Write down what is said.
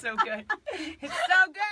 so good. It's so good.